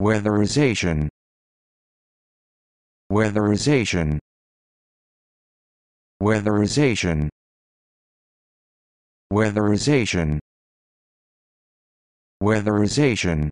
weatherization. Weatherization. Weatherization. Weatherization. Weatherization.